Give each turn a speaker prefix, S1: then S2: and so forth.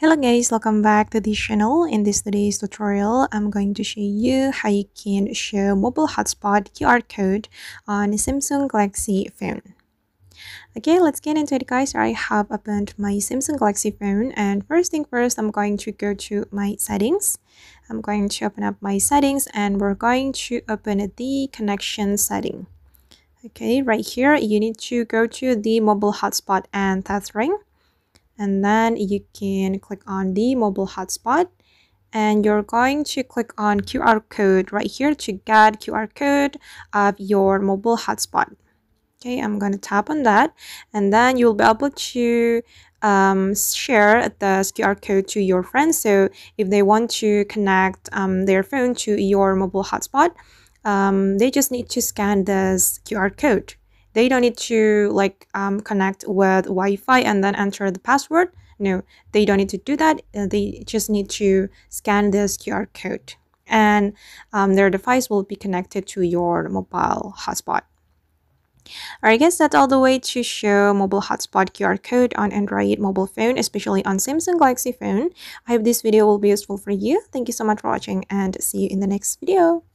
S1: Hello guys, welcome back to this channel. In this today's tutorial, I'm going to show you how you can show mobile hotspot QR code on Samsung Galaxy phone. Okay, let's get into it guys. I have opened my Samsung Galaxy phone and first thing first, I'm going to go to my settings. I'm going to open up my settings and we're going to open the connection setting. Okay, right here, you need to go to the mobile hotspot and tethering and then you can click on the mobile hotspot and you're going to click on QR code right here to get QR code of your mobile hotspot. Okay, I'm going to tap on that and then you'll be able to um, share the QR code to your friends. So if they want to connect um, their phone to your mobile hotspot, um, they just need to scan this QR code they don't need to like um, connect with Wi-Fi and then enter the password. No, they don't need to do that. Uh, they just need to scan this QR code and um, their device will be connected to your mobile hotspot. Alright guys, that's all the way to show mobile hotspot QR code on Android mobile phone, especially on Samsung Galaxy phone. I hope this video will be useful for you. Thank you so much for watching and see you in the next video.